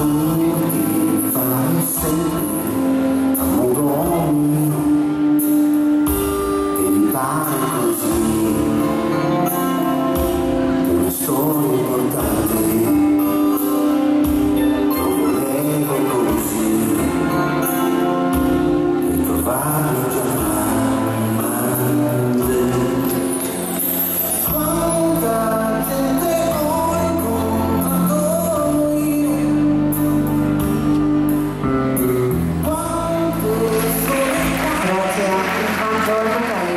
Oh. Adolfo Caio.